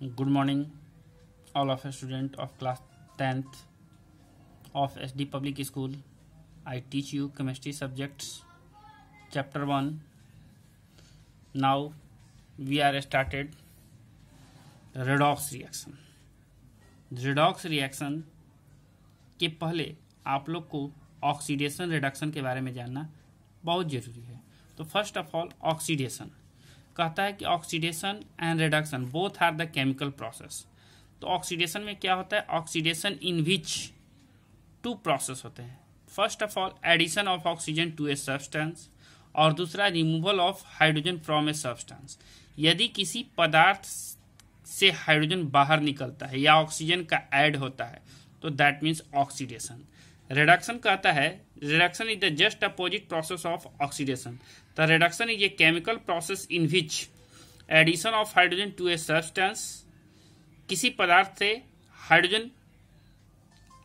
Good morning, all of a student of class 10th of SD Public School. I teach you chemistry subjects, chapter 1. Now we are started redox reaction. redox reaction के पहले आप लोग को oxidation reduction के बारे में जानना बहुत ज़रूरी है तो फ़र्स्ट ऑफ़ ऑल ऑक्सीडेशन कहता है कि oxidation and reduction both are the chemical process तो ऑक्सीडेशन में क्या होता है? Oxidation in which two process होते हैं। First of all addition of oxygen to a substance और दूसरा removal of hydrogen from a substance यदि किसी पदार्थ से हाइड्रोजन बाहर निकलता है या ऑक्सीजन का ऐड होता है तो दैट मीन्स ऑक्सीडेशन रिडक्शन कहता है reduction is the just opposite process of oxidation the reduction is a chemical process in which addition of hydrogen to a substance किसी पदार्थ से हाइड्रोजन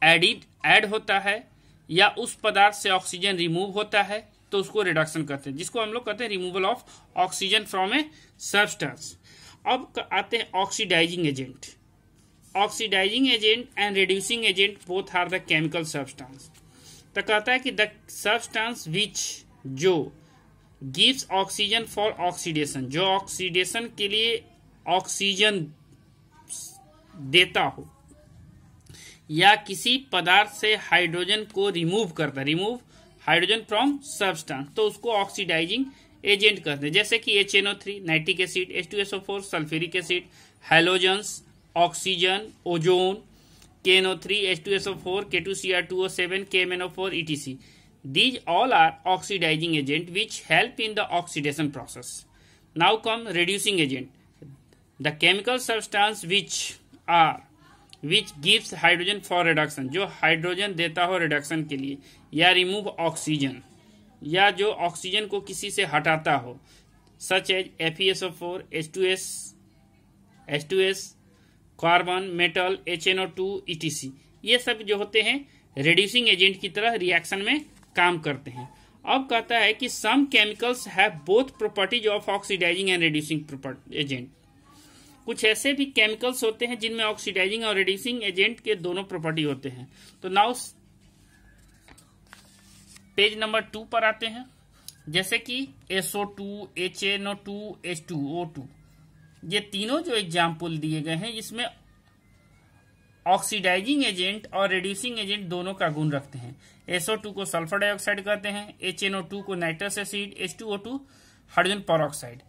एडिड ऐड होता है, या उस पदार्थ से ऑक्सीजन रिमूव होता है तो उसको रिडक्शन कहते हैं, जिसको हम लोग कहते हैं removal of oxygen from a substance अब आते हैं oxidising agent oxidising agent and reducing agent both are the chemical substance तो कहता है कि द सब्सटेंस विच जो गिव्स ऑक्सीजन फॉर ऑक्सीडेशन जो ऑक्सीडेशन के लिए ऑक्सीजन देता हो, या किसी पदार्थ से हाइड्रोजन को रिमूव करता रिमूव हाइड्रोजन फ्रॉम सब्सटेंस तो उसको ऑक्सीडाइजिंग एजेंट कहते हैं। जैसे कि H N O three nitric acid H two S O four sulphuric acid halogens oxygen ozone K N O three H two S O four K two C R two O seven K M N O four E T C these all are oxidising agent which help in the oxidation process now come reducing agent the chemical substance which are which gives hydrogen for reduction जो hydrogen देता हो reduction के लिए, या remove oxygen या जो oxygen को किसी से हटाता हो such as F E S O four H two S H two S carbon, metal H N O two E T C ये सब जो होते हैं रिड्यूसिंग एजेंट की तरह रिएक्शन में काम करते हैं। अब कहता है कि some chemicals have both properties of oxidising and reducing agent कुछ ऐसे भी केमिकल्स होते हैं जिनमें ऑक्सीडाइजिंग और रिड्यूसिंग एजेंट के दोनों प्रॉपर्टी होते हैं। तो नाउ पेज नंबर टू पर आते हैं। जैसे कि S O two H N O two H two O two ये तीनों जो एग्ज़ाम्पल दिए गए हैं, इसमें ऑक्सीडाइजिंग एजेंट और रिड्यूसिंग एजेंट दोनों का गुण रखते हैं। SO2 को सल्फ़र डाइऑक्साइड कहते हैं HNO2 को nitrous acid H2O2 hydrogen peroxide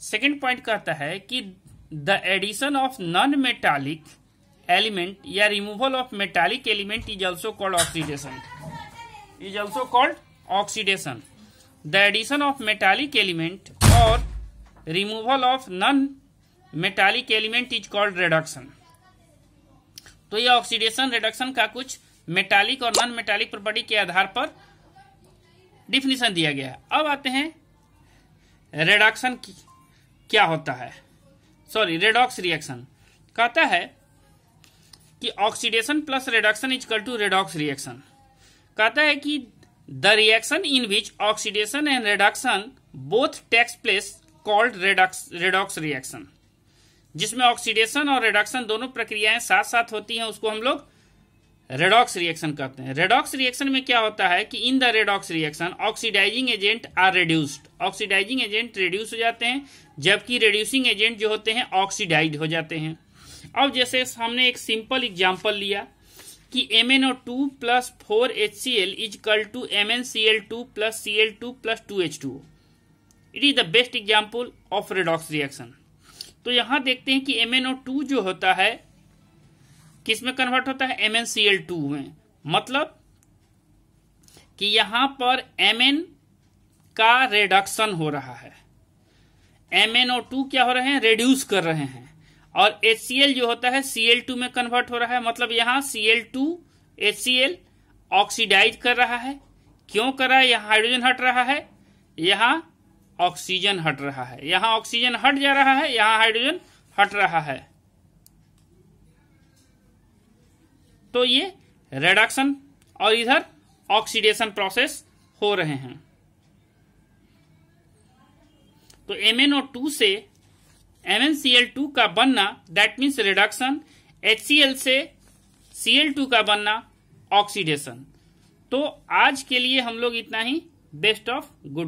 second point कहता है कि the addition of non metallic element या removal of metallic element is also called oxidation is also called oxidation the addition of metallic element और removal of non metallic element is called reduction तो ये oxidation reduction का कुछ metallic और non metallic property के आधार पर definition दिया गया है। अब आते हैं रिडक्शन क्या होता है। सॉरी रेडॉक्स रिएक्शन कहता है कि oxidation plus reduction is equal to redox reaction कहता है कि the reaction in which oxidation and reduction both takes place called redox reaction जिसमें ऑक्सीडेशन और रिडक्शन दोनों प्रक्रियाएँ साथ साथ होती हैं, उसको हम लोग रेडॉक्स रिएक्शन कहते हैं। रेडॉक्स रिएक्शन में क्या होता है कि in the redox reaction oxidising agent are reduced oxidising agent reduce हो जाते हैं, जबकि रिड्यूसिंग एजेंट जो होते हैं ऑक्सीडाइड हो जाते हैं। अब जैसे हमने एक सिंपल एग्ज़ाम्पल लिया कि M N O two plus four H C L is equal to M N C L two plus C L two plus two H two it is the best example of redox reaction तो यहाँ देखते हैं कि MnO2 जो होता है किसमें convert होता है? MnCl2 में। मतलब कि यहाँ पर Mn का रिडक्शन हो रहा है। MnO2 क्या हो रहे हैं? रिड्यूस कर रहे हैं। और HCl जो होता है Cl2 में कन्वर्ट हो रहा है। मतलब यहाँ Cl2 HCl ऑक्सीडाइज कर रहा है। क्यों कर रहा है? यहाँ हाइड्रोजन हट रहा है। यहाँ ऑक्सीजन हट रहा है। यहाँ ऑक्सीजन हट जा रहा है, यहाँ हाइड्रोजन हट रहा है। तो ये रिडक्शन और इधर ऑक्सीडेशन प्रोसेस हो रहे हैं। तो MnO2 से MnCl2 का बनना दैट मीन्स रिडक्शन HCl से Cl2 का बनना ऑक्सीडेशन तो आज के लिए हम लोग इतना ही। Best of good